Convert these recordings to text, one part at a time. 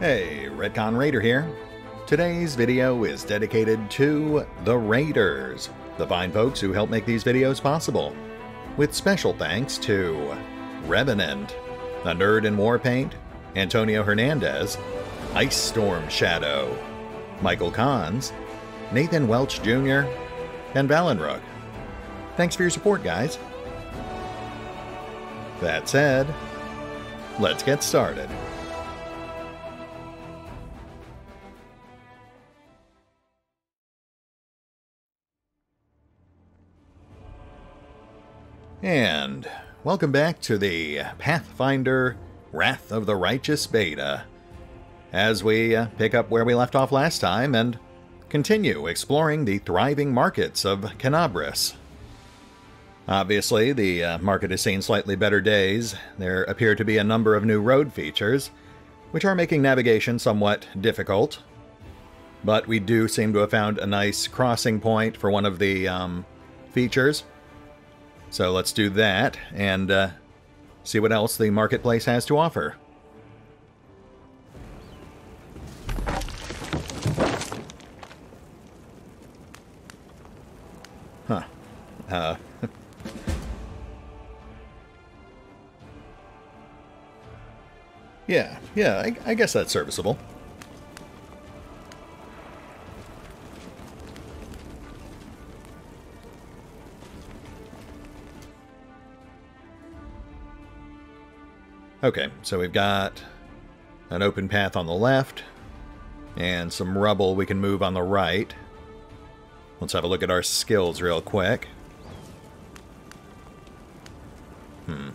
Hey, Retcon Raider here. Today's video is dedicated to the Raiders, the fine folks who help make these videos possible. With special thanks to Revenant, The Nerd in Warpaint, Antonio Hernandez, Ice Storm Shadow, Michael Kahns, Nathan Welch Jr., and Valenrook. Thanks for your support, guys. That said, let's get started. Welcome back to the Pathfinder Wrath of the Righteous beta. As we uh, pick up where we left off last time and continue exploring the thriving markets of Kenabres. Obviously, the uh, market has seen slightly better days. There appear to be a number of new road features, which are making navigation somewhat difficult. But we do seem to have found a nice crossing point for one of the um, features. So let's do that and uh, see what else the marketplace has to offer. Huh. Uh. yeah, yeah, I, I guess that's serviceable. Okay, so we've got an open path on the left and some rubble we can move on the right. Let's have a look at our skills real quick. Hmm.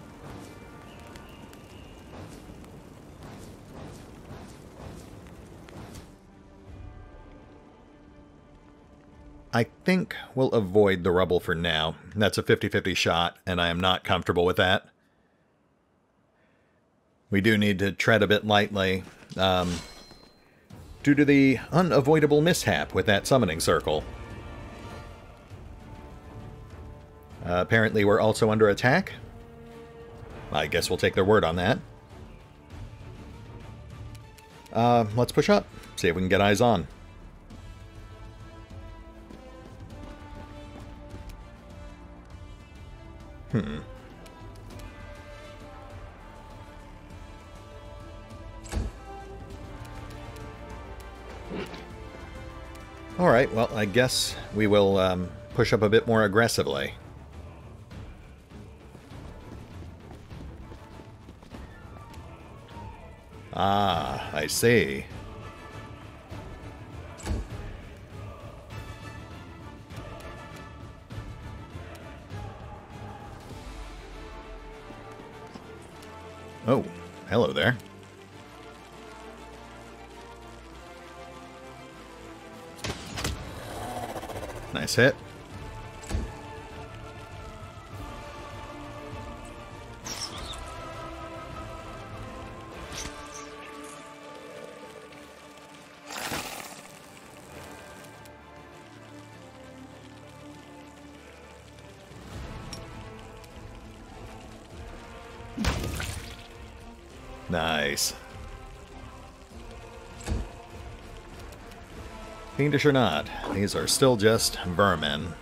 I think we'll avoid the rubble for now. That's a 50-50 shot, and I am not comfortable with that we do need to tread a bit lightly um, due to the unavoidable mishap with that summoning circle. Uh, apparently we're also under attack. I guess we'll take their word on that. Uh, let's push up, see if we can get eyes on. Hmm. Alright, well, I guess we will um, push up a bit more aggressively. Ah, I see. Oh, hello there. Hit. Fiendish or not, these are still just vermin.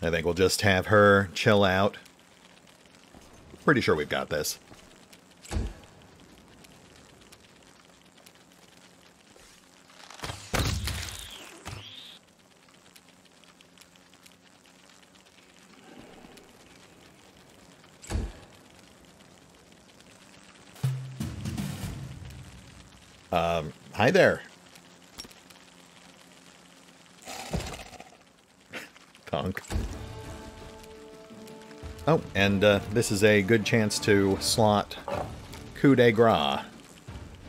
I think we'll just have her chill out. Pretty sure we've got this. Um, hi there. Punk. Oh, and uh, this is a good chance to slot coup de grace,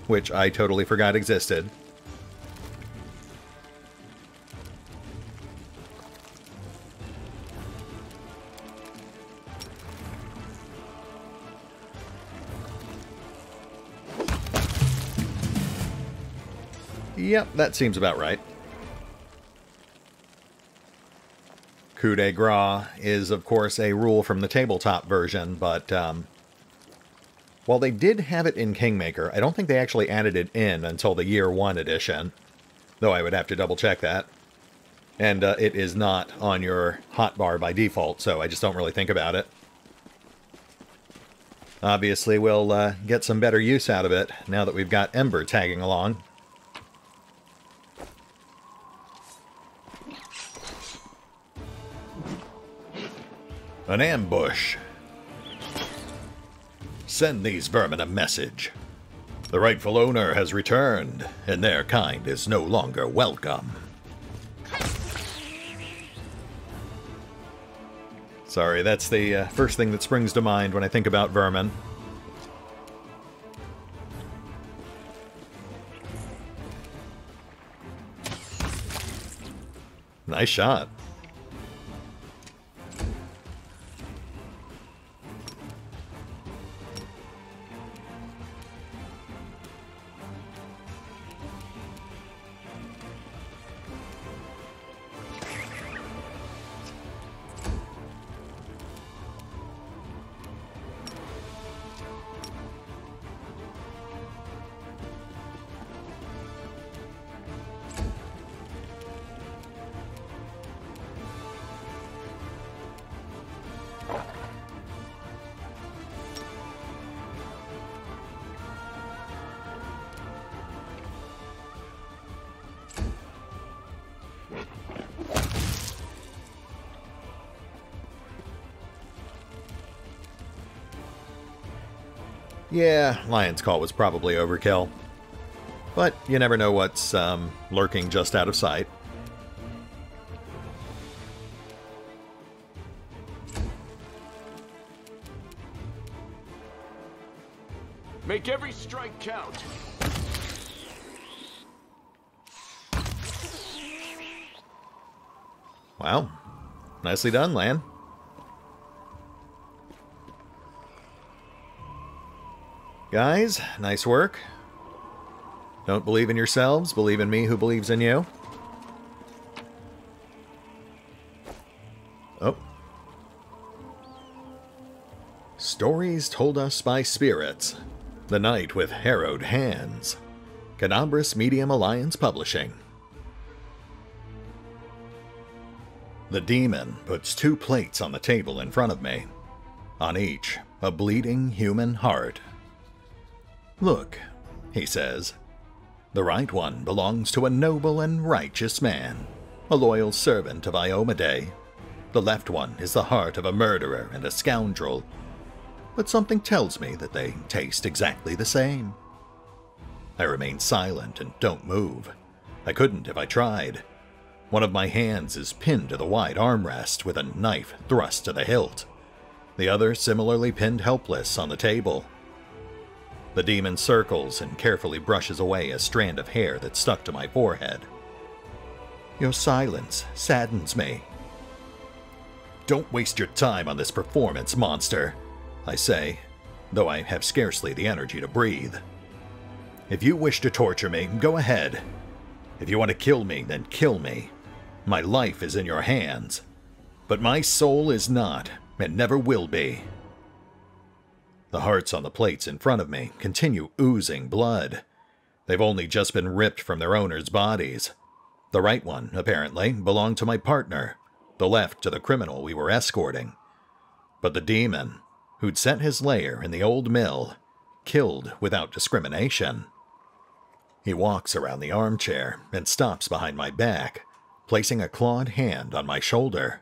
which I totally forgot existed. Yep, that seems about right. Coup de grace is, of course, a rule from the tabletop version, but um, while they did have it in Kingmaker, I don't think they actually added it in until the Year 1 edition, though I would have to double check that. And uh, it is not on your hotbar by default, so I just don't really think about it. Obviously, we'll uh, get some better use out of it now that we've got Ember tagging along. An ambush. Send these vermin a message. The rightful owner has returned, and their kind is no longer welcome. Sorry, that's the uh, first thing that springs to mind when I think about vermin. Nice shot. Lion's Call was probably overkill. But you never know what's um, lurking just out of sight. Make every strike count. Wow. Nicely done, Lan. Guys, nice work. Don't believe in yourselves, believe in me who believes in you. Oh. Stories told us by spirits. The Knight with Harrowed Hands. Kenabres Medium Alliance Publishing. The demon puts two plates on the table in front of me. On each, a bleeding human heart. Look, he says. The right one belongs to a noble and righteous man, a loyal servant of Iomedae. The left one is the heart of a murderer and a scoundrel. But something tells me that they taste exactly the same. I remain silent and don't move. I couldn't if I tried. One of my hands is pinned to the wide armrest with a knife thrust to the hilt. The other similarly pinned helpless on the table. The demon circles and carefully brushes away a strand of hair that stuck to my forehead. Your silence saddens me. Don't waste your time on this performance, monster, I say, though I have scarcely the energy to breathe. If you wish to torture me, go ahead. If you want to kill me, then kill me. My life is in your hands. But my soul is not, and never will be. The hearts on the plates in front of me continue oozing blood. They've only just been ripped from their owners' bodies. The right one, apparently, belonged to my partner, the left to the criminal we were escorting. But the demon, who'd set his lair in the old mill, killed without discrimination. He walks around the armchair and stops behind my back, placing a clawed hand on my shoulder.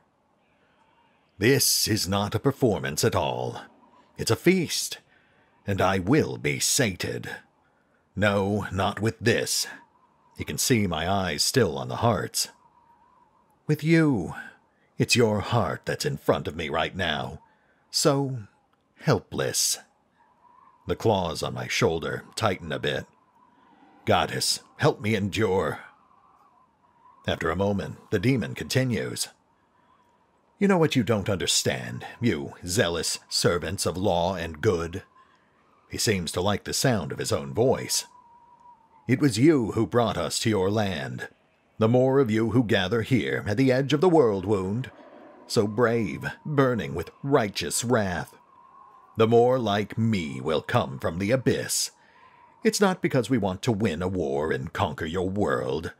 This is not a performance at all. It's a feast, and I will be sated. No, not with this. You can see my eyes still on the hearts. With you, it's your heart that's in front of me right now. So helpless. The claws on my shoulder tighten a bit. Goddess, help me endure. After a moment, the demon continues. You know what you don't understand, you zealous servants of law and good? He seems to like the sound of his own voice. It was you who brought us to your land. The more of you who gather here at the edge of the world wound, so brave, burning with righteous wrath, the more like me will come from the abyss. It's not because we want to win a war and conquer your world.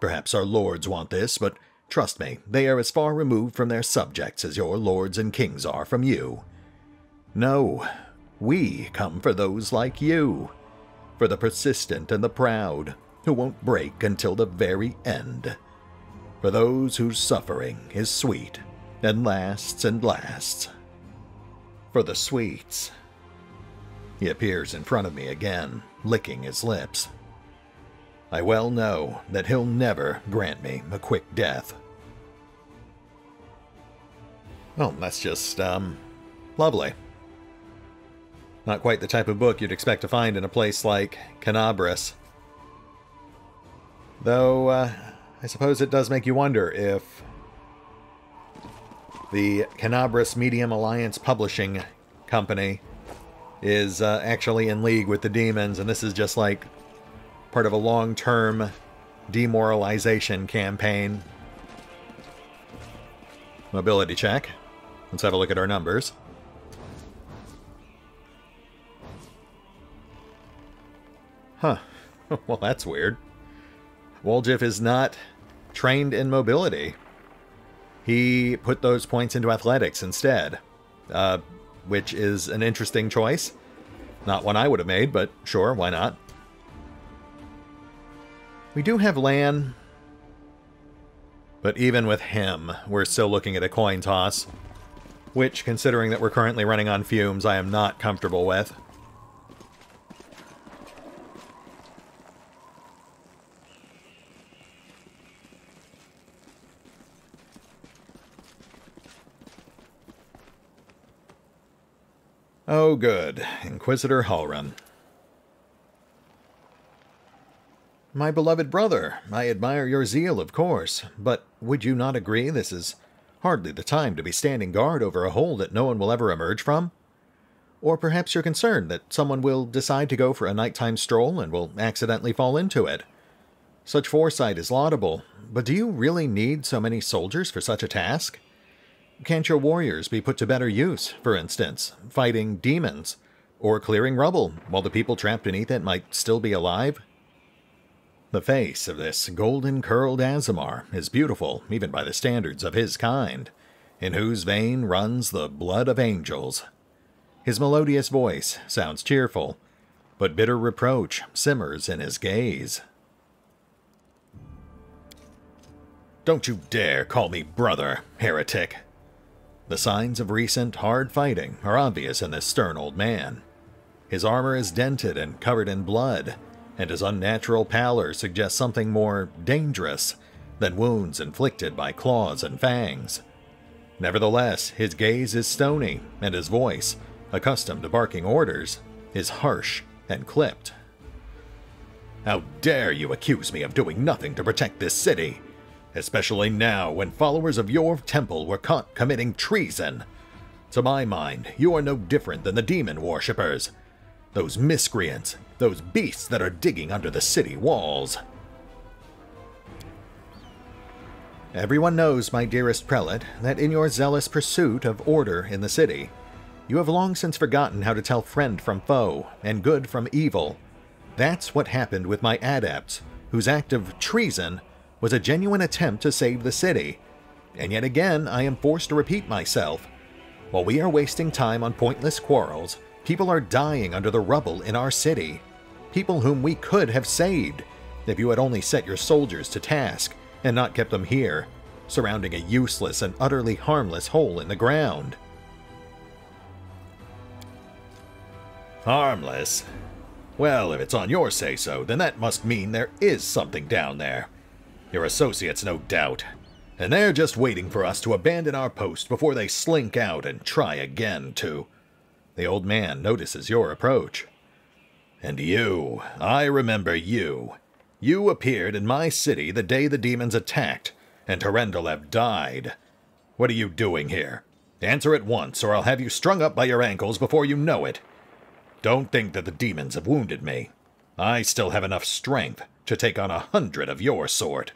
Perhaps our lords want this, but trust me, they are as far removed from their subjects as your lords and kings are from you. No, we come for those like you, for the persistent and the proud, who won't break until the very end, for those whose suffering is sweet and lasts and lasts for the sweets. He appears in front of me again, licking his lips. I well know that he'll never grant me a quick death. Well, that's just, um, lovely. Not quite the type of book you'd expect to find in a place like Kenabres. Though, uh, I suppose it does make you wonder if the Kenabres Medium Alliance Publishing Company is uh, actually in league with the demons, and this is just like part of a long term demoralization campaign. Mobility check. Let's have a look at our numbers. Huh. well, that's weird. Woljif is not trained in mobility he put those points into athletics instead, uh, which is an interesting choice. Not one I would have made, but sure, why not? We do have Lan, but even with him, we're still looking at a coin toss, which, considering that we're currently running on fumes, I am not comfortable with. Oh, good. Inquisitor Hulrun. My beloved brother, I admire your zeal, of course, but would you not agree this is hardly the time to be standing guard over a hole that no one will ever emerge from? Or perhaps you're concerned that someone will decide to go for a nighttime stroll and will accidentally fall into it. Such foresight is laudable, but do you really need so many soldiers for such a task? Can't your warriors be put to better use, for instance, fighting demons, or clearing rubble while the people trapped beneath it might still be alive? The face of this golden curled Aasimar is beautiful even by the standards of his kind, in whose vein runs the blood of angels. His melodious voice sounds cheerful, but bitter reproach simmers in his gaze. Don't you dare call me brother, heretic, the signs of recent hard fighting are obvious in this stern old man. His armor is dented and covered in blood, and his unnatural pallor suggests something more dangerous than wounds inflicted by claws and fangs. Nevertheless, his gaze is stony, and his voice, accustomed to barking orders, is harsh and clipped. How dare you accuse me of doing nothing to protect this city? especially now when followers of your temple were caught committing treason. To my mind, you are no different than the demon worshippers. Those miscreants, those beasts that are digging under the city walls. Everyone knows, my dearest prelate, that in your zealous pursuit of order in the city, you have long since forgotten how to tell friend from foe and good from evil. That's what happened with my adepts, whose act of treason was a genuine attempt to save the city. And yet again, I am forced to repeat myself. While we are wasting time on pointless quarrels, people are dying under the rubble in our city. People whom we could have saved if you had only set your soldiers to task and not kept them here, surrounding a useless and utterly harmless hole in the ground. Harmless? Well, if it's on your say so, then that must mean there is something down there. Your associates, no doubt. And they're just waiting for us to abandon our post before they slink out and try again to. The old man notices your approach. And you, I remember you. You appeared in my city the day the demons attacked, and Terendelev died. What are you doing here? Answer at once, or I'll have you strung up by your ankles before you know it. Don't think that the demons have wounded me. I still have enough strength to take on a hundred of your sort.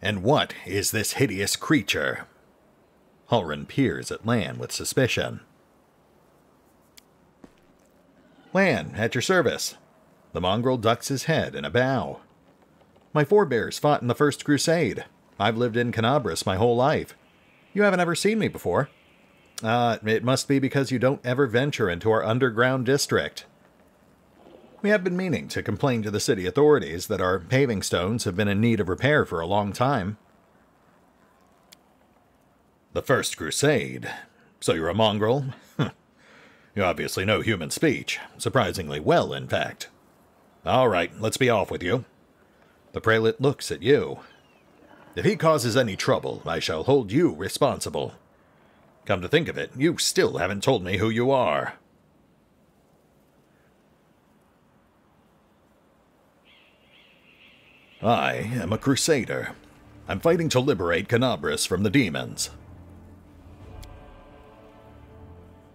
And what is this hideous creature? Hulrun peers at Lan with suspicion. Lan, at your service. The mongrel ducks his head in a bow. My forebears fought in the First Crusade. I've lived in Kenabres my whole life. You haven't ever seen me before. Ah, uh, it must be because you don't ever venture into our underground district. We have been meaning to complain to the city authorities that our paving stones have been in need of repair for a long time. The First Crusade? So you're a mongrel? You obviously know human speech. Surprisingly well, in fact. All right, let's be off with you. The prelate looks at you. If he causes any trouble, I shall hold you responsible. Come to think of it, you still haven't told me who you are. I am a crusader. I'm fighting to liberate Kenabres from the demons.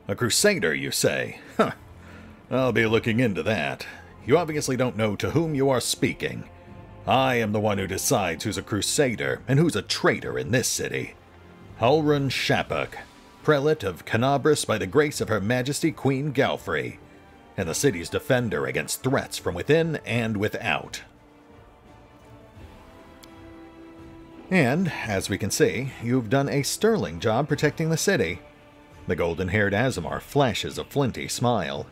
A crusader, you say? Huh. I'll be looking into that. You obviously don't know to whom you are speaking. I am the one who decides who's a crusader and who's a traitor in this city. Hulrun Shapuk, prelate of Kenabres by the grace of Her Majesty Queen Galfrey, and the city's defender against threats from within and without. And, as we can see, you've done a sterling job protecting the city. The golden haired Aasimar flashes a flinty smile.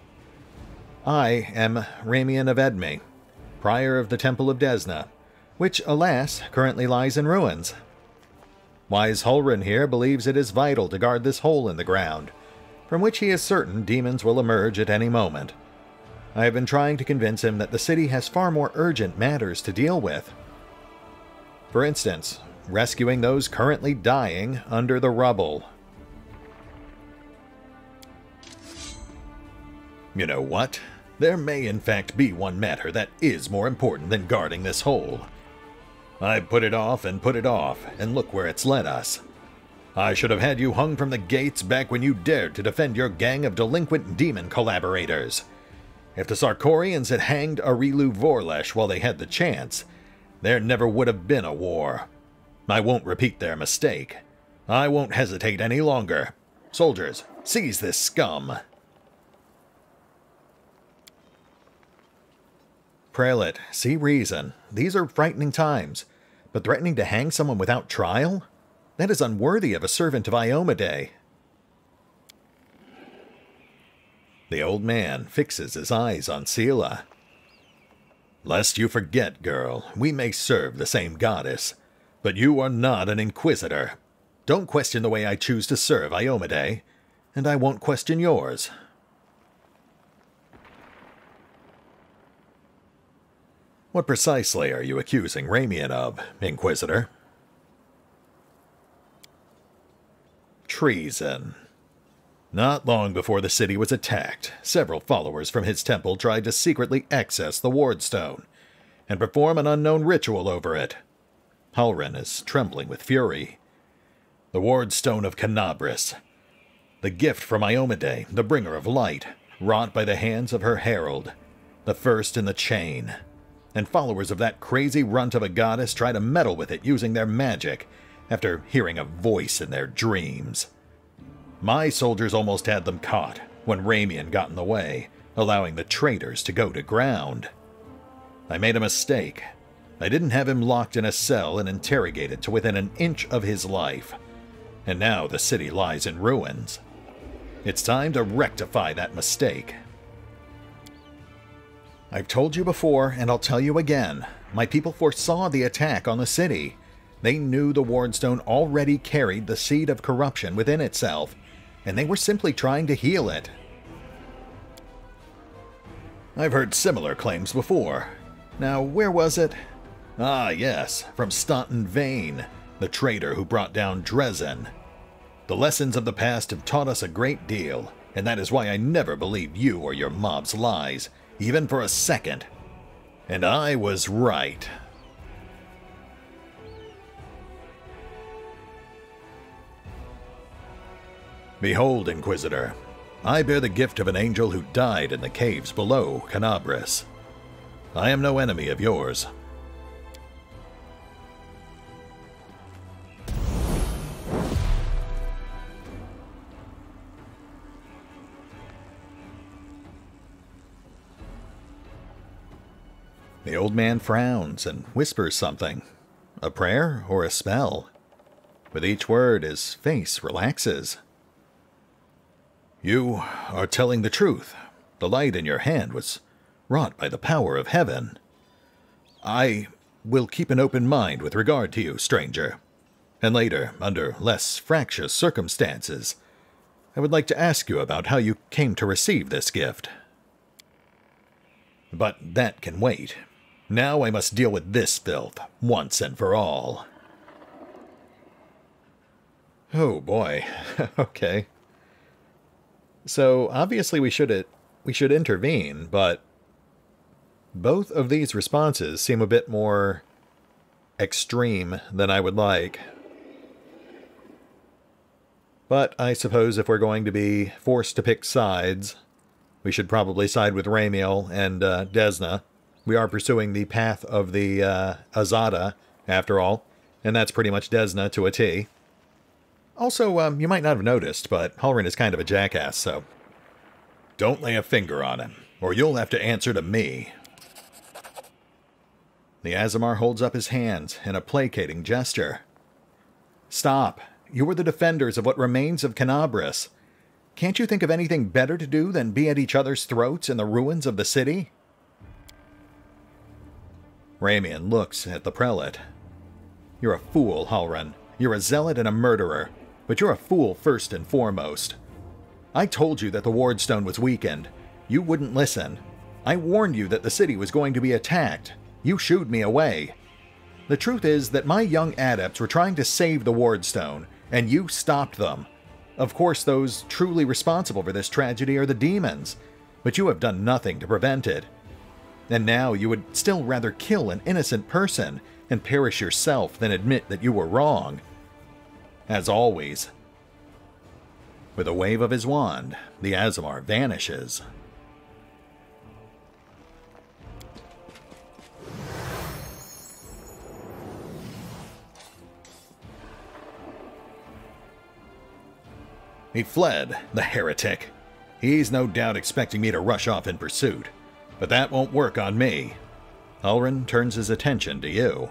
I am Ramien of Edme, prior of the Temple of Desna, which, alas, currently lies in ruins. Wise Hulrun here believes it is vital to guard this hole in the ground, from which he is certain demons will emerge at any moment. I have been trying to convince him that the city has far more urgent matters to deal with. For instance, rescuing those currently dying under the rubble. You know what? There may in fact be one matter that is more important than guarding this hole. I put it off and put it off, and look where it's led us. I should have had you hung from the gates back when you dared to defend your gang of delinquent demon collaborators. If the Sarkorians had hanged Areelu Vorlesh while they had the chance, there never would have been a war. I won't repeat their mistake. I won't hesitate any longer. Soldiers, seize this scum. Prelate, see reason. These are frightening times. But threatening to hang someone without trial? That is unworthy of a servant of Iomedae. The old man fixes his eyes on Seelah. Lest you forget, girl, we may serve the same goddess, but you are not an inquisitor. Don't question the way I choose to serve Iomedae, and I won't question yours. What precisely are you accusing Ramien of, Inquisitor? Treason. Not long before the city was attacked, several followers from his temple tried to secretly access the Wardstone and perform an unknown ritual over it. Hulrun is trembling with fury. The Wardstone of Kenabres. The gift from Iomedae, the bringer of light, wrought by the hands of her herald, the first in the chain. And followers of that crazy runt of a goddess try to meddle with it using their magic after hearing a voice in their dreams. My soldiers almost had them caught when Ramien got in the way, allowing the traitors to go to ground. I made a mistake. I didn't have him locked in a cell and interrogated to within an inch of his life. And now the city lies in ruins. It's time to rectify that mistake. I've told you before, and I'll tell you again. My people foresaw the attack on the city. They knew the Wardstone already carried the seed of corruption within itself, and they were simply trying to heal it. I've heard similar claims before. Now, where was it? Ah, yes, from Staunton Vane, the traitor who brought down Drezen. The lessons of the past have taught us a great deal, and that is why I never believed you or your mob's lies, even for a second. And I was right. Behold, Inquisitor, I bear the gift of an angel who died in the caves below Kenabres. I am no enemy of yours. Old man frowns and whispers something. A prayer or a spell? With each word, his face relaxes. You are telling the truth. The light in your hand was wrought by the power of heaven. I will keep an open mind with regard to you, stranger. And later, under less fractious circumstances, I would like to ask you about how you came to receive this gift. But that can wait. Now I must deal with this filth, once and for all. Oh boy. okay. So obviously we should we should intervene, but both of these responses seem a bit more extreme than I would like. But I suppose if we're going to be forced to pick sides, we should probably side with Ramien and uh, Desna. We are pursuing the path of the uh, Azata, after all, and that's pretty much Desna to a T. Also, um, you might not have noticed, but Hulrun is kind of a jackass, so. Don't lay a finger on him, or you'll have to answer to me. The Aasimar holds up his hands in a placating gesture. Stop. You are the defenders of what remains of Kenabres. Can't you think of anything better to do than be at each other's throats in the ruins of the city? Ramien looks at the prelate. You're a fool, Hulrun. You're a zealot and a murderer, but you're a fool first and foremost. I told you that the Wardstone was weakened. You wouldn't listen. I warned you that the city was going to be attacked. You shooed me away. The truth is that my young adepts were trying to save the Wardstone, and you stopped them. Of course, those truly responsible for this tragedy are the demons, but you have done nothing to prevent it. And now you would still rather kill an innocent person and perish yourself than admit that you were wrong. As always. With a wave of his wand, the Aasimar vanishes. He fled, the heretic. He's no doubt expecting me to rush off in pursuit. But that won't work on me. Hulrun turns his attention to you.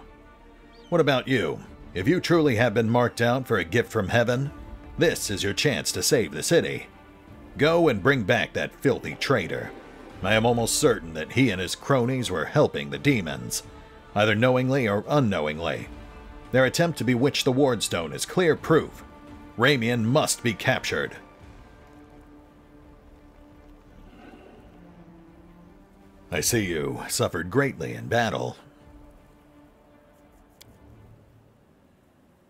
What about you? If you truly have been marked out for a gift from heaven, this is your chance to save the city. Go and bring back that filthy traitor. I am almost certain that he and his cronies were helping the demons, either knowingly or unknowingly. Their attempt to bewitch the Wardstone is clear proof. Ramien must be captured. I see you suffered greatly in battle.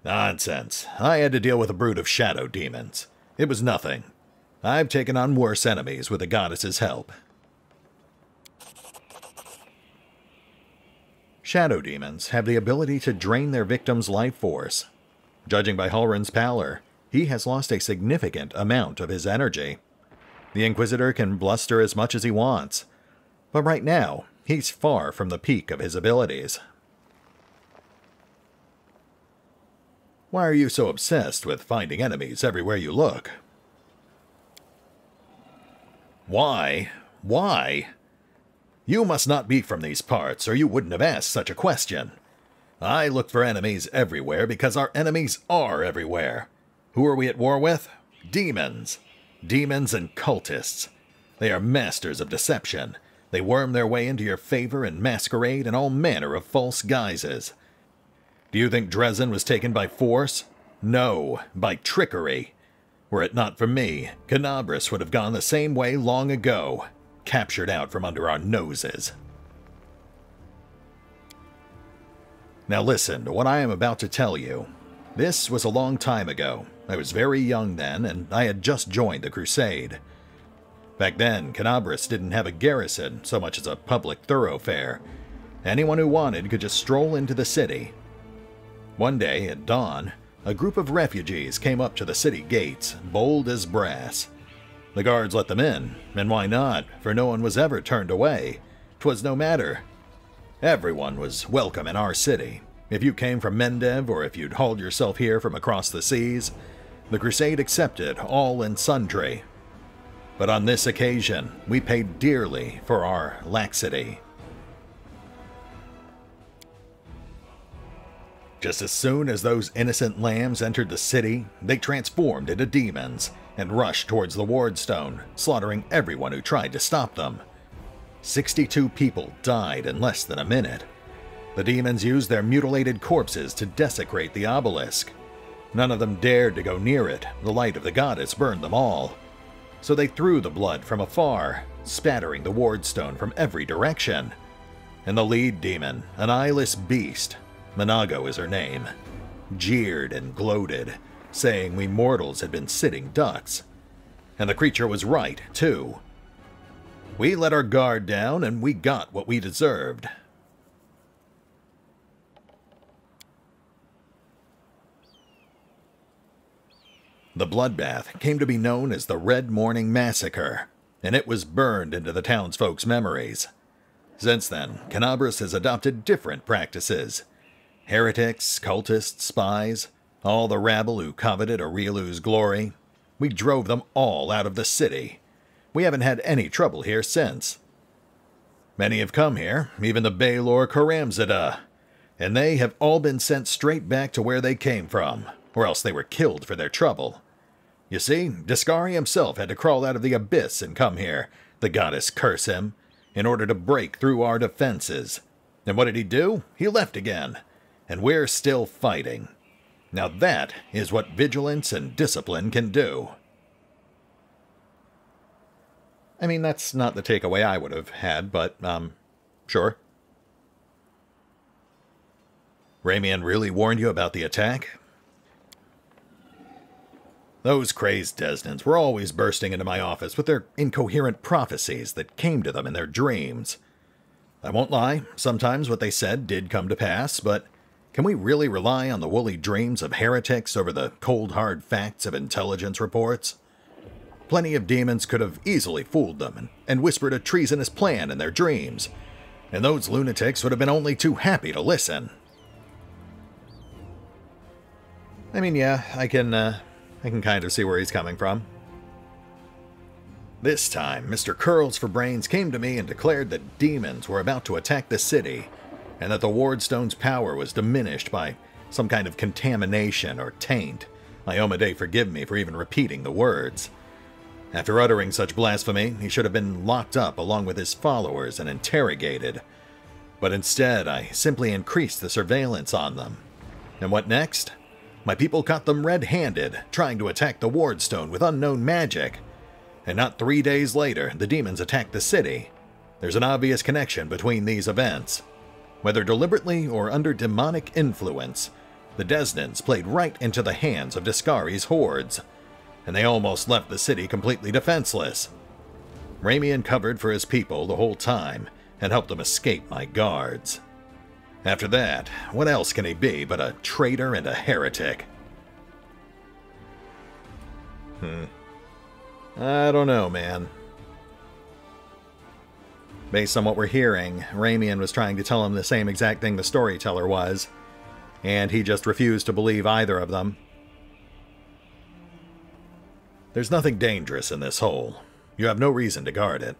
Nonsense. I had to deal with a brood of shadow demons. It was nothing. I've taken on worse enemies with the goddess's help. Shadow demons have the ability to drain their victim's life force. Judging by Hulrun's pallor, he has lost a significant amount of his energy. The Inquisitor can bluster as much as he wants, but right now, he's far from the peak of his abilities. Why are you so obsessed with finding enemies everywhere you look? Why? Why? You must not be from these parts, or you wouldn't have asked such a question. I look for enemies everywhere because our enemies are everywhere. Who are we at war with? Demons. Demons and cultists. They are masters of deception, they worm their way into your favor and masquerade in all manner of false guises. Do you think Drezen was taken by force? No, by trickery. Were it not for me, Kenabres would have gone the same way long ago, captured out from under our noses. Now listen to what I am about to tell you. This was a long time ago. I was very young then, and I had just joined the Crusade. Back then, Kenabres didn't have a garrison so much as a public thoroughfare. Anyone who wanted could just stroll into the city. One day, at dawn, a group of refugees came up to the city gates, bold as brass. The guards let them in, and why not? For no one was ever turned away. 'Twas no matter. Everyone was welcome in our city. If you came from Mendev or if you'd hauled yourself here from across the seas, the crusade accepted all and sundry. But on this occasion, we paid dearly for our laxity. Just as soon as those innocent lambs entered the city, they transformed into demons and rushed towards the Wardstone, slaughtering everyone who tried to stop them. 62 people died in less than a minute. The demons used their mutilated corpses to desecrate the obelisk. None of them dared to go near it, the light of the goddess burned them all. So they threw the blood from afar, spattering the wardstone from every direction. And the lead demon, an eyeless beast, Minagho is her name, jeered and gloated, saying we mortals had been sitting ducks. And the creature was right, too. We let our guard down and we got what we deserved. The bloodbath came to be known as the Red Morning Massacre, and it was burned into the townsfolk's memories. Since then, Kenabres has adopted different practices. Heretics, cultists, spies, all the rabble who coveted Areelu's glory, we drove them all out of the city. We haven't had any trouble here since. Many have come here, even the Balor Khorramzadeh, and they have all been sent straight back to where they came from, or else they were killed for their trouble. You see, Deskari himself had to crawl out of the abyss and come here, the goddess curse him, in order to break through our defenses. And what did he do? He left again. And we're still fighting. Now that is what vigilance and discipline can do. I mean, that's not the takeaway I would have had, but, um, sure. Ramien really warned you about the attack? Those crazed Desnans were always bursting into my office with their incoherent prophecies that came to them in their dreams. I won't lie, sometimes what they said did come to pass, but can we really rely on the woolly dreams of heretics over the cold hard facts of intelligence reports? Plenty of demons could have easily fooled them and, and whispered a treasonous plan in their dreams, and those lunatics would have been only too happy to listen. I mean, yeah, I can, uh, I can kind of see where he's coming from. This time, Mr. Curls for Brains came to me and declared that demons were about to attack the city, and that the Wardstone's power was diminished by some kind of contamination or taint. Iomedae forgive me for even repeating the words. After uttering such blasphemy, he should have been locked up along with his followers and interrogated. But instead, I simply increased the surveillance on them. And what next? My people caught them red handed, trying to attack the Wardstone with unknown magic. And not three days later, the demons attacked the city. There's an obvious connection between these events. Whether deliberately or under demonic influence, the Desnans played right into the hands of Deskari's hordes, and they almost left the city completely defenseless. Ramien covered for his people the whole time and helped them escape my guards. After that, what else can he be but a traitor and a heretic? Hmm. I don't know, man. Based on what we're hearing, Ramien was trying to tell him the same exact thing the storyteller was, and he just refused to believe either of them. There's nothing dangerous in this hole. You have no reason to guard it.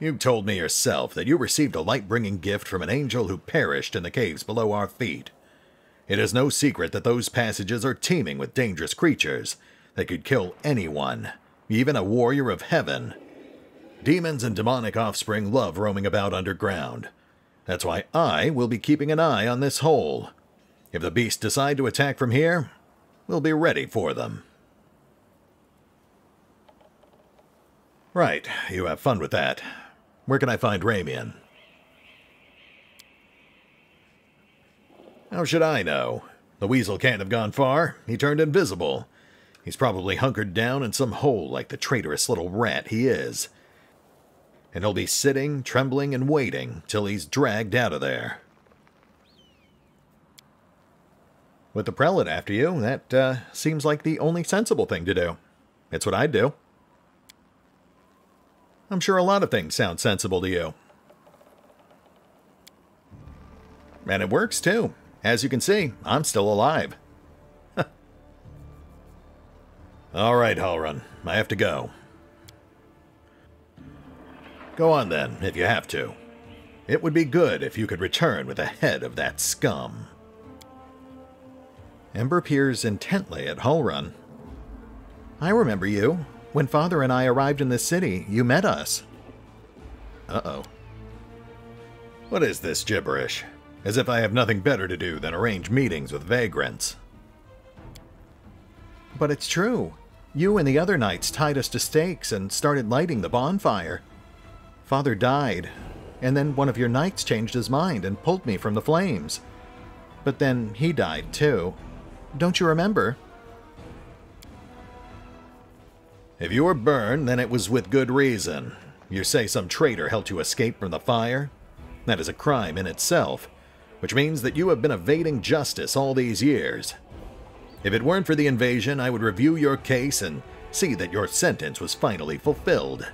You told me yourself that you received a light bringing gift from an angel who perished in the caves below our feet. It is no secret that those passages are teeming with dangerous creatures that could kill anyone, even a warrior of heaven. Demons and demonic offspring love roaming about underground. That's why I will be keeping an eye on this hole. If the beasts decide to attack from here, we'll be ready for them. Right, you have fun with that. Where can I find Ramien? How should I know? The weasel can't have gone far. He turned invisible. He's probably hunkered down in some hole like the traitorous little rat he is. And he'll be sitting, trembling, and waiting till he's dragged out of there. With the prelate after you, that uh, seems like the only sensible thing to do. It's what I'd do. I'm sure a lot of things sound sensible to you. And it works too. As you can see, I'm still alive. All right, Hulrun. I have to go. Go on then, if you have to. It would be good if you could return with the head of that scum. Ember peers intently at Hulrun. I remember you. When Father and I arrived in this city, you met us. Uh-oh. What is this gibberish? As if I have nothing better to do than arrange meetings with vagrants. But it's true. You and the other knights tied us to stakes and started lighting the bonfire. Father died, and then one of your knights changed his mind and pulled me from the flames. But then he died too. Don't you remember? If you were burned, then it was with good reason. You say some traitor helped you escape from the fire? That is a crime in itself, which means that you have been evading justice all these years. If it weren't for the invasion, I would review your case and see that your sentence was finally fulfilled.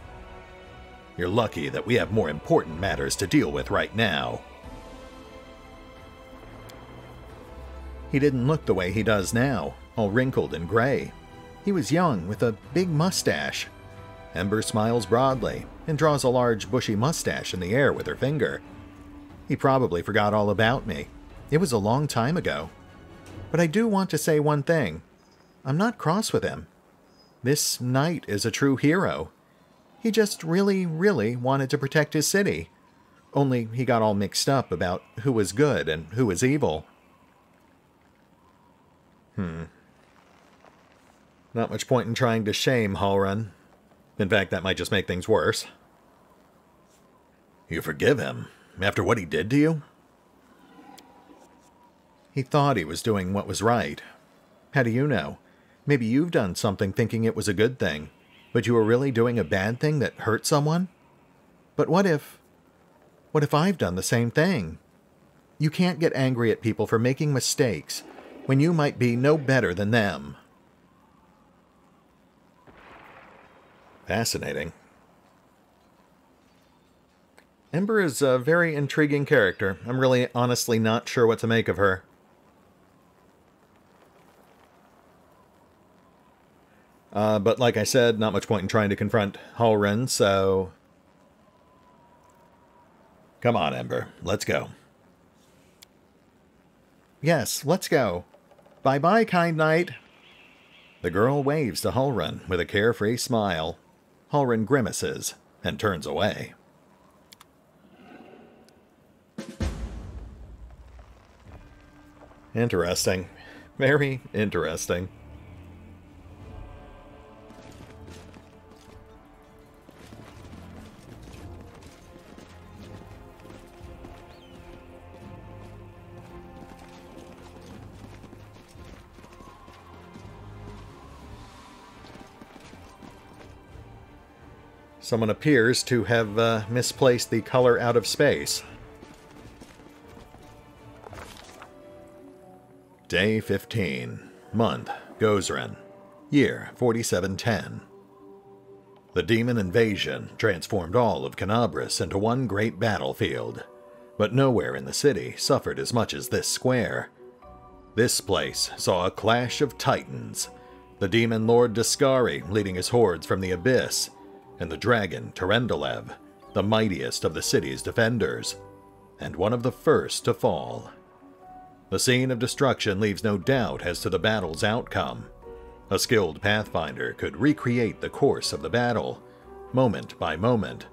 You're lucky that we have more important matters to deal with right now. He didn't look the way he does now, all wrinkled and gray. He was young, with a big mustache. Ember smiles broadly and draws a large bushy mustache in the air with her finger. He probably forgot all about me. It was a long time ago. But I do want to say one thing. I'm not cross with him. This knight is a true hero. He just really, really wanted to protect his city. Only he got all mixed up about who was good and who was evil. Hmm. Not much point in trying to shame Hulrun. In fact, that might just make things worse. You forgive him after what he did to you? He thought he was doing what was right. How do you know? Maybe you've done something thinking it was a good thing, but you were really doing a bad thing that hurt someone? But what if. What if I've done the same thing? You can't get angry at people for making mistakes when you might be no better than them. Fascinating. Ember is a very intriguing character. I'm really honestly not sure what to make of her. Uh, but like I said, not much point in trying to confront Hulrun, so... Come on, Ember. Let's go. Yes, let's go. Bye-bye, kind knight. The girl waves to Hulrun with a carefree smile. Hulrun grimaces and turns away. Interesting. Very interesting. Someone appears to have uh, misplaced the color out of space. Day 15. Month. Gozran. Year 4710. The demon invasion transformed all of Kenabres into one great battlefield, but nowhere in the city suffered as much as this square. This place saw a clash of titans, the demon lord Deskari leading his hordes from the abyss, and the dragon Terendelev, the mightiest of the city's defenders, and one of the first to fall. The scene of destruction leaves no doubt as to the battle's outcome. A skilled pathfinder could recreate the course of the battle, moment by moment,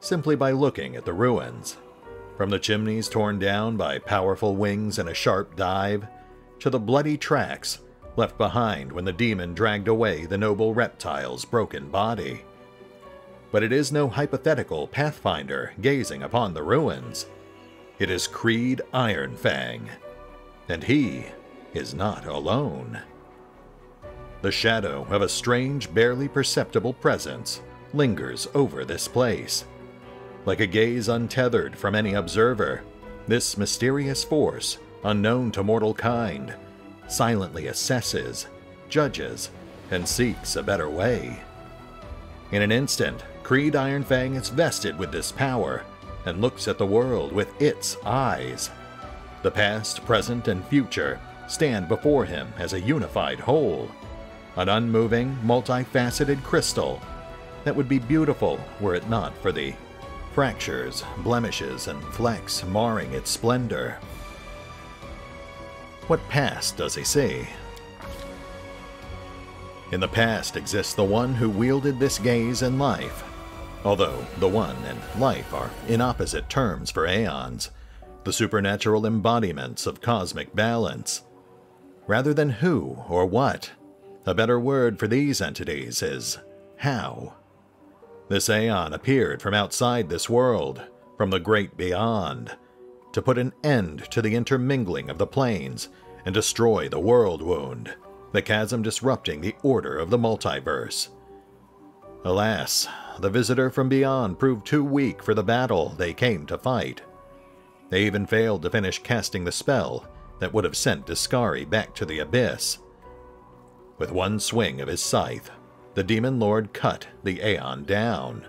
simply by looking at the ruins. From the chimneys torn down by powerful wings in a sharp dive, to the bloody tracks left behind when the demon dragged away the noble reptile's broken body but it is no hypothetical pathfinder gazing upon the ruins. It is Creed Ironfang, and he is not alone. The shadow of a strange, barely perceptible presence lingers over this place. Like a gaze untethered from any observer, this mysterious force, unknown to mortal kind, silently assesses, judges, and seeks a better way. In an instant, Creed Ironfang is vested with this power and looks at the world with its eyes. The past, present, and future stand before him as a unified whole, an unmoving, multifaceted crystal that would be beautiful were it not for the fractures, blemishes, and flecks marring its splendor. What past does he see? In the past exists the one who wielded this gaze in life, although the one and life are in opposite terms for aeons, the supernatural embodiments of cosmic balance. Rather than who or what, a better word for these entities is how. This aeon appeared from outside this world, from the great beyond, to put an end to the intermingling of the planes and destroy the world wound, the chasm disrupting the order of the multiverse. Alas, the visitor from beyond proved too weak for the battle they came to fight. They even failed to finish casting the spell that would have sent Deskari back to the abyss. With one swing of his scythe, the Demon Lord cut the Aeon down.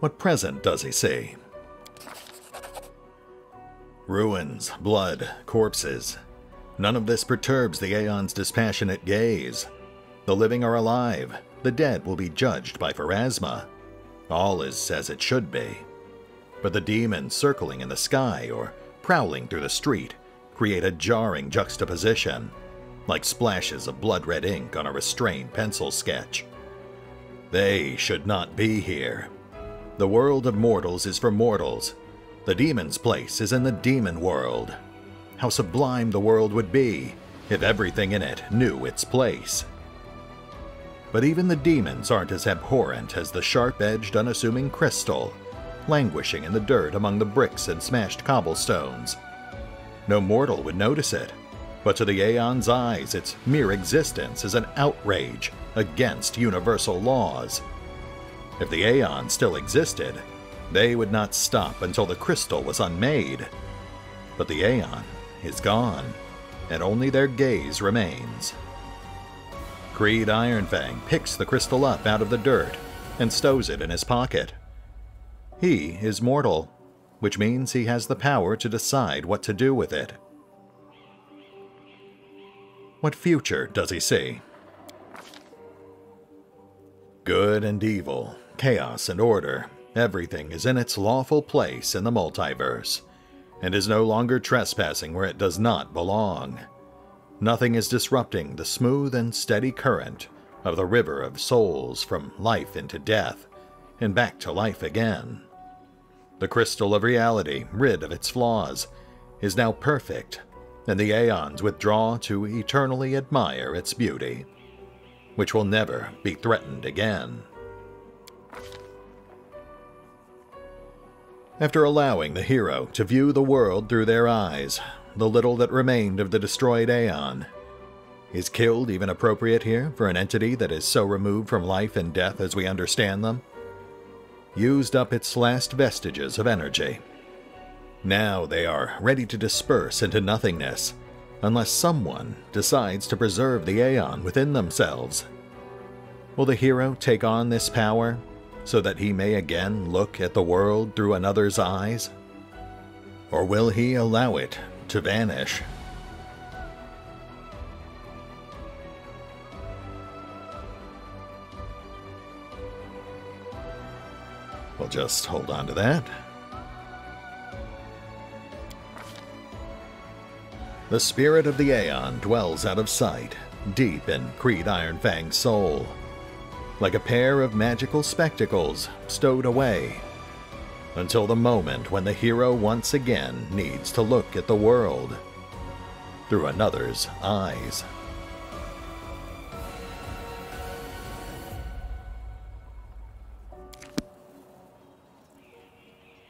What present does he see? Ruins, blood, corpses. None of this perturbs the Aeon's dispassionate gaze. The living are alive, the dead will be judged by Pharasma. All is as it should be. But the demons circling in the sky or prowling through the street create a jarring juxtaposition like splashes of blood red ink on a restrained pencil sketch. They should not be here. The world of mortals is for mortals. The demon's place is in the demon world. How sublime the world would be if everything in it knew its place. But even the demons aren't as abhorrent as the sharp edged, unassuming crystal, languishing in the dirt among the bricks and smashed cobblestones. No mortal would notice it but to the Aeon's eyes, its mere existence is an outrage against universal laws. If the Aeon still existed, they would not stop until the crystal was unmade. But the Aeon is gone, and only their gaze remains. Creed Ironfang picks the crystal up out of the dirt and stows it in his pocket. He is mortal, which means he has the power to decide what to do with it. What future does he see? Good and evil, chaos and order, everything is in its lawful place in the multiverse, and is no longer trespassing where it does not belong. Nothing is disrupting the smooth and steady current of the river of souls from life into death, and back to life again. The crystal of reality, rid of its flaws, is now perfect and the aeons withdraw to eternally admire its beauty, which will never be threatened again. After allowing the hero to view the world through their eyes, the little that remained of the destroyed Aeon, is killed even appropriate here for an entity that is so removed from life and death as we understand them? Used up its last vestiges of energy now they are ready to disperse into nothingness, unless someone decides to preserve the Aeon within themselves. Will the hero take on this power so that he may again look at the world through another's eyes? Or will he allow it to vanish? We'll just hold on to that. The spirit of the Aeon dwells out of sight, deep in Creed Ironfang's soul. Like a pair of magical spectacles stowed away. Until the moment when the hero once again needs to look at the world through another's eyes.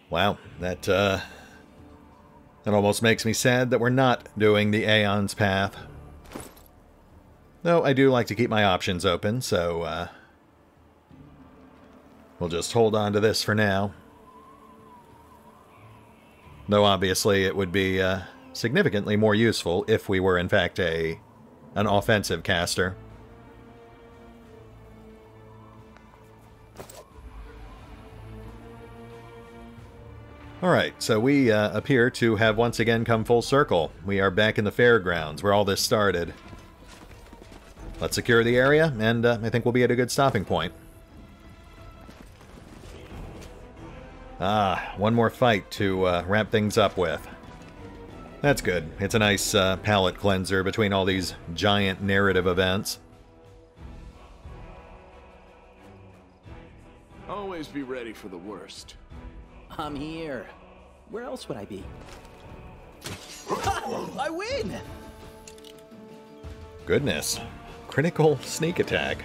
Wow, that uh, it almost makes me sad that we're not doing the Aeon's Path. Though I do like to keep my options open, so uh, we'll just hold on to this for now. Though obviously it would be uh, significantly more useful if we were in fact a an offensive caster. Alright, so we uh, appear to have once again come full circle. We are back in the fairgrounds, where all this started. Let's secure the area, and uh, I think we'll be at a good stopping point. Ah, one more fight to uh, wrap things up with. That's good. It's a nice uh, palate cleanser between all these giant narrative events. Always be ready for the worst. I'm here. Where else would I be? I win! Goodness. Critical sneak attack.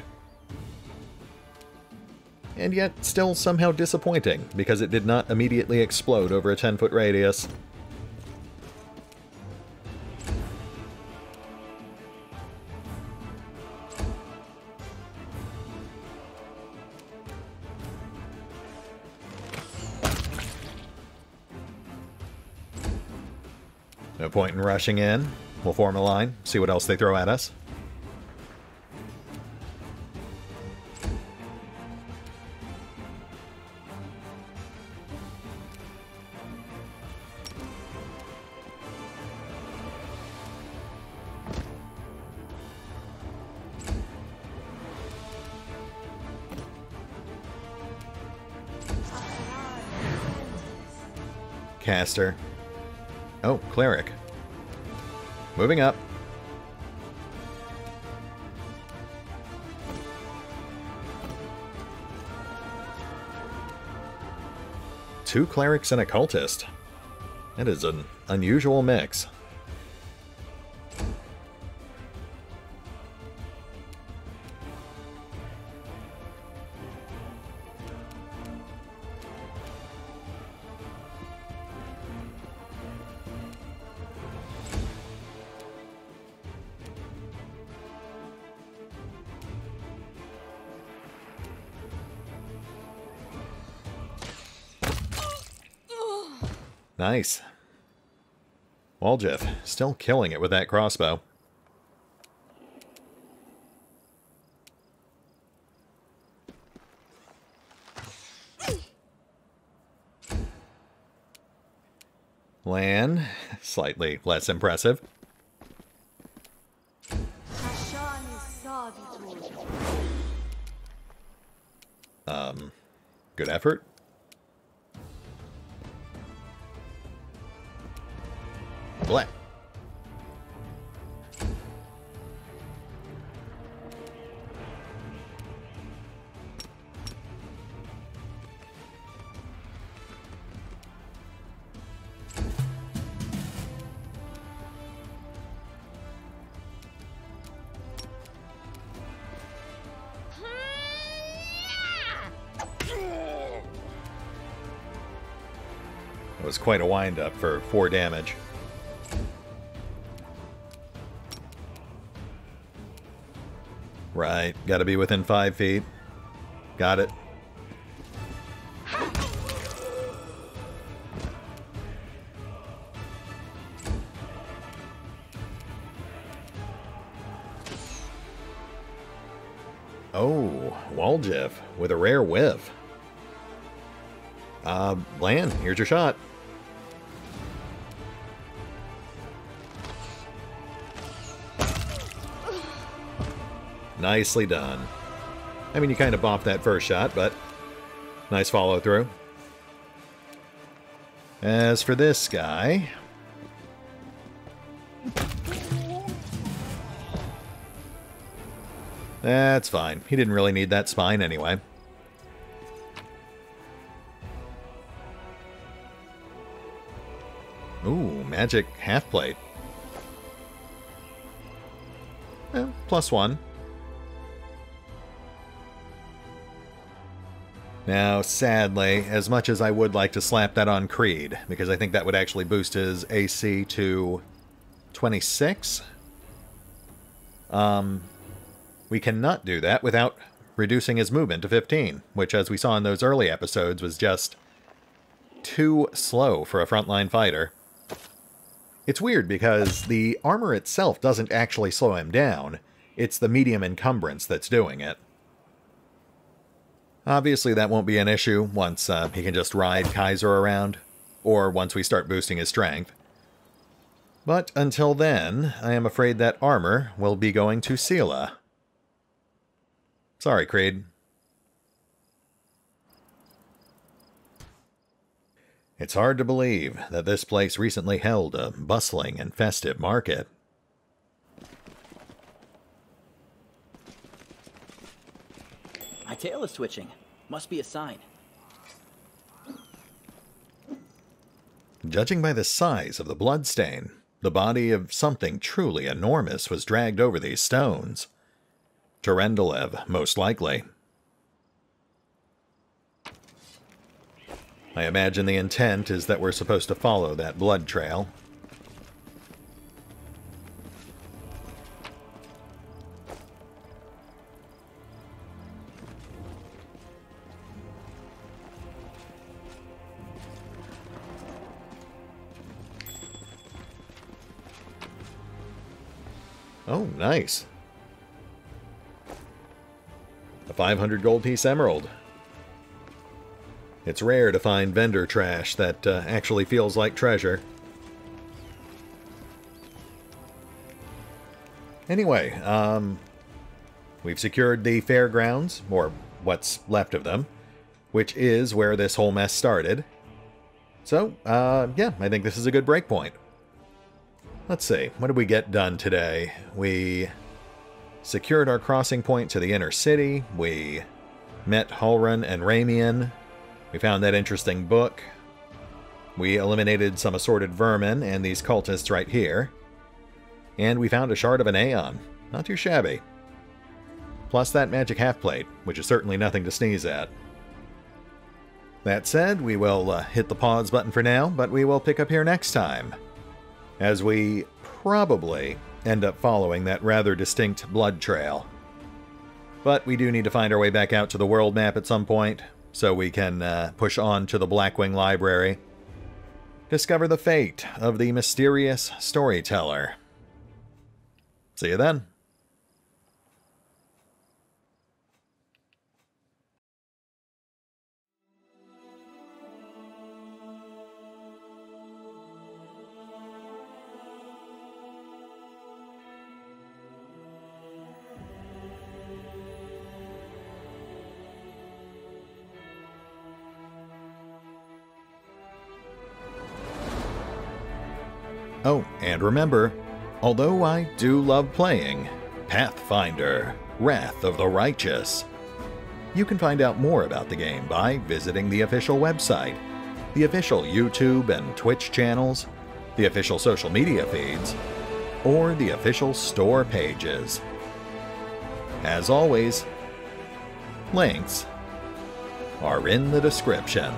And yet, still somehow disappointing, because it did not immediately explode over a 10 foot radius. No point in rushing in. We'll form a line, see what else they throw at us. Oh, cleric. Moving up. Two clerics and a cultist. That is an unusual mix. Nice. Woljif, still killing it with that crossbow. Lann, slightly less impressive. Um, good effort. Quite a wind-up for 4 damage. Right, gotta be within 5 feet. Got it. Oh, Woljif with a rare whiff. Uh, Lann, here's your shot. Nicely done. I mean, you kind of bopped that first shot, but nice follow through. As for this guy... That's fine. He didn't really need that spine anyway. Ooh, magic half plate. Eh, plus one. Now, sadly, as much as I would like to slap that on Creed, because I think that would actually boost his AC to 26, um, we cannot do that without reducing his movement to 15, which, as we saw in those early episodes, was just too slow for a frontline fighter. It's weird because the armor itself doesn't actually slow him down. It's the medium encumbrance that's doing it. Obviously, that won't be an issue once uh, he can just ride Kaiser around, or once we start boosting his strength. But until then, I am afraid that armor will be going to Seelah. Sorry, Creed. It's hard to believe that this place recently held a bustling and festive market. My tail is twitching. Must be a sign. Judging by the size of the bloodstain, the body of something truly enormous was dragged over these stones. Terendelev, most likely. I imagine the intent is that we're supposed to follow that blood trail. Oh, nice. A 500 gold piece emerald. It's rare to find vendor trash that uh, actually feels like treasure. Anyway, um, we've secured the fairgrounds, or what's left of them, which is where this whole mess started. So, uh, yeah, I think this is a good breakpoint. Let's see, what did we get done today? We secured our crossing point to the inner city. We met Hulrun and Ramien. We found that interesting book. We eliminated some assorted vermin and these cultists right here. And we found a shard of an Aeon. Not too shabby. Plus that magic half-plate, which is certainly nothing to sneeze at. That said, we will uh, hit the pause button for now, but we will pick up here next time as we probably end up following that rather distinct blood trail. But we do need to find our way back out to the world map at some point, so we can uh, push on to the Blackwing Library. Discover the fate of the mysterious storyteller. See you then. Oh, and remember, although I do love playing Pathfinder Wrath of the Righteous, you can find out more about the game by visiting the official website, the official YouTube and Twitch channels, the official social media feeds, or the official store pages. As always, links are in the description.